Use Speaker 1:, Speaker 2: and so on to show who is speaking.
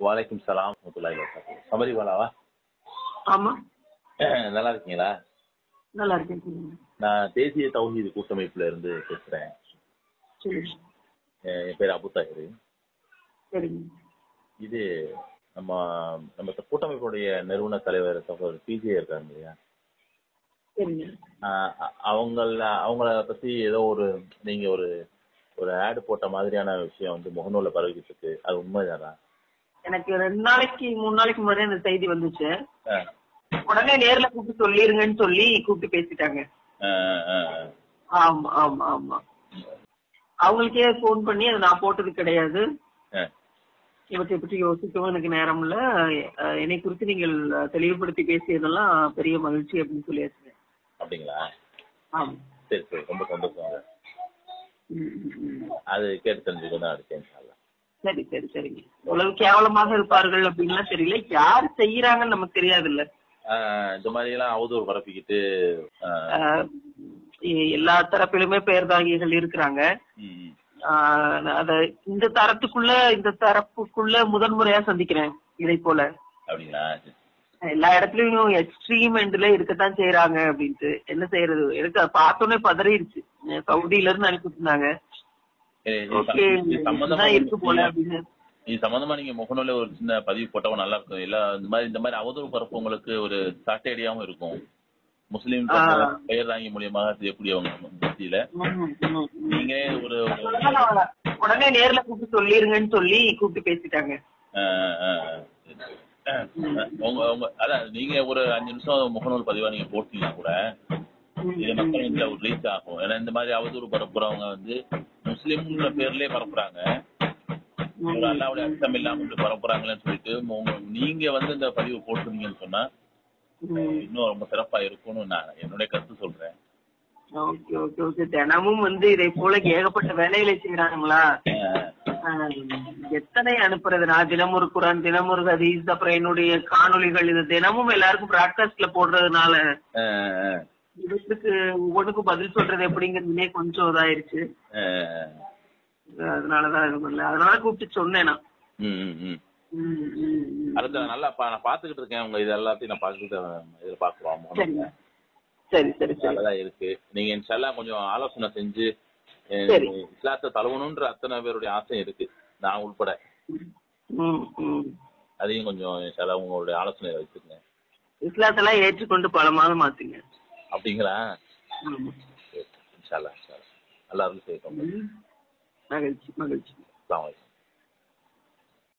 Speaker 1: வலைக்கும் சலாம் சபரிவாலாவா
Speaker 2: ஆமா.
Speaker 1: நல்லா இருக்கீங்களா
Speaker 2: நல்லா இருக்கேன்
Speaker 1: நான் தேசிய தௌஹீது கூட்டமைப்புல இருந்து பேசுறேன். என் பேர் அபு
Speaker 2: சரிங்க.
Speaker 1: இது நம்ம நம்ம கூட்டமைப்புடைய நிறுவன தலைவர் சகோதரர் பிஜே இருக்காங்க இல்லையா? அவங்கள அவங்கள பத்தி ஏதோ ஒரு நீங்க ஒரு ஒரு ஆடு போட்ட மாதிரியான விஷயம் வந்து முகநூல்ல பரவிக்கிட்டு இருக்கு. அது உண்மைதானா?
Speaker 2: எனக்கு ரெண்டு நாளைக்கு மூணு நாளைக்கு முன்னாடி அந்த செய்தி வந்துச்சு. உடனே நேர்ல கூப்பிட்டு சொல்லிருங்கன்னு சொல்லி கூப்பிட்டு பேசிட்டாங்க. ஆமா ஆமா ஆமா. அவங்களுக்கே ஃபோன் பண்ணி அதை நான் போட்டது கிடையாது. இவற்றை பற்றி யோசிக்கவும் எனக்கு நேரம் இல்ல. என்னை குறித்து நீங்கள் தெளிவுபடுத்தி பேசியதெல்லாம் பெரிய மகிழ்ச்சி அப்படின்னு சொல்லியாச்சுங்க
Speaker 1: அப்படிங்களா?
Speaker 2: ஆமா.
Speaker 1: சரி சரி. ரொம்ப சந்தோஷம். அது கேட்டு தெரிஞ்சுக்க தான் இருக்கேன் இன்ஷால்லா.
Speaker 2: சரி சரி சரிங்க. இவ்வளவு கேவலமாக இருப்பார்கள் அப்படின்லாம் தெரியல. யார் செய்யறாங்கன்னு நமக்கு தெரியாதுல்ல.
Speaker 1: ஆஹ் இந்த மாதிரி எல்லாம் அவதூறு பரப்பிக்கிட்டு
Speaker 2: எல்லா தரப்பிலுமே பெயர்தாகிகள் இருக்கிறாங்க. அத இந்த தரத்துக்குள்ள இந்த தரப்புக்குள்ள முதன்முறையா சந்திக்கிறேன் இதை போல.
Speaker 1: அப்படிங்களா?
Speaker 2: எல்லா இடத்துலயும் எக்ஸ்ட்ரீம் எண்ட்ல இருக்கத்தான் செய்யறாங்க அப்படின்ட்டு. என்ன செய்யறது எனக்கு பார்த்தோன்னே பதறிடுச்சு. சவுதியில இருந்து அனுப்பிட்டு இருந்தாங்க.
Speaker 1: சம்பந்தமா
Speaker 2: இதுதான் இருக்கு போல அப்படின்னு.
Speaker 1: இது சம்பந்தமா நீங்க முகநூல்ல ஒரு சின்ன பதிவு போட்டவங்க நல்லா இருக்கும். இல்ல இந்த மாதிரி இந்த மாதிரி அவதூறு பரப்பவங்களுக்கு ஒரு சாட்டையடியாவும் இருக்கும். முஸ்லீம். பெயர் தாங்கி மூலியமாக செய்யக்கூடியவங்க மத்தியில. நீங்க ஒரு
Speaker 2: உடனே நேர்ல கூப்பிட்டு சொல்லிருங்கன்னு சொல்லி கூப்பிட்டு பேசிட்டாங்க.
Speaker 1: உங்க உங்க அதான் நீங்க ஒரு அஞ்சு நிமிஷம் முகநூல் பதிவா நீங்க போட்டீங்கன்னா கூட இது மக்கள் ஒரு ரீச் ஆகும். ஏன்னா இந்த மாதிரி அவதூறு பரப்புறவங்க வந்து முஸ்லீம்ன்ற பேர்லயே பரப்புறாங்க. ஒரு அல்லாவுடைய அர்த்தம் இல்லாம பரப்புறாங்களேன்னு சொல்லிட்டு நீங்க வந்து இந்த பதிவு போட்டிருந்தீங்கன்னு சொன்னா. இன்னும் ரொம்ப சிறப்பா இருக்கும்னு நான் என்னுடைய கருத்து சொல்றேன்.
Speaker 2: Okay okay okay. தினமும் வந்து இதை போல ஏகப்பட்ட வேலைகளை செய்யறாங்களா எத்தனை அனுப்புறது நான் தினம் ஒரு குரான் தினம் ஒரு ஹதீஸ் அப்புறம் என்னுடைய காணொளிகள் இது தினமும் எல்லாருக்கும் பிராட்காஸ்ட்ல போடுறதுனால இவற்றுக்கு ஒவ்வொன்றுக்கும் பதில் சொல்றது எப்படிங்கிறதுலே கொஞ்சம் இதாயிருச்சு. அதனாலதான் இது பண்ணல. அதனால கூப்பிட்டு சொன்னேன் நான்.
Speaker 1: அடுத்து நல்லா நான் பாத்துக்கிட்டு இருக்கேன். உங்க இது எல்லாத்தையும் நான் பாத்துக்கிட்டு இதுல பாக்குறோம்
Speaker 2: சரி சரி சரி.
Speaker 1: இருக்கு. நீங்க இன்ஷால்லா கொஞ்சம் ஆலோசனை செஞ்சு. இஸ்லாத்தை தழுவணுன்ற அத்தனை பேருடைய ஆசை இருக்கு. நான்
Speaker 2: ம்.
Speaker 1: அதையும் கொஞ்சம் இன்ஷால்லா உங்களுடைய ஆலோசனை வச்சுக்கங்க.
Speaker 2: இஸ்லாத்தெல்லாம் ஏற்றுக்கொண்டு பல மாதம் மாத்துங்க
Speaker 1: அப்படிங்களா. இன்ஷால்லா இன்ஷால்லா நல்லா இருந்து செய்யட்டும்.
Speaker 2: ம். மகிழ்ச்சி மகிழ்ச்சி.